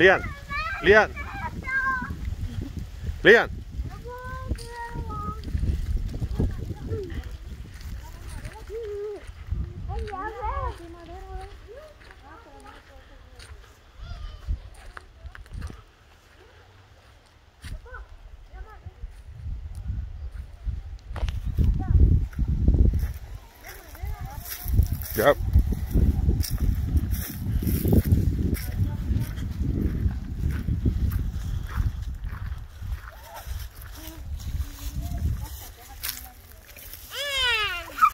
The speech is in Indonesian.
Lian. Lian. Lian. Yep.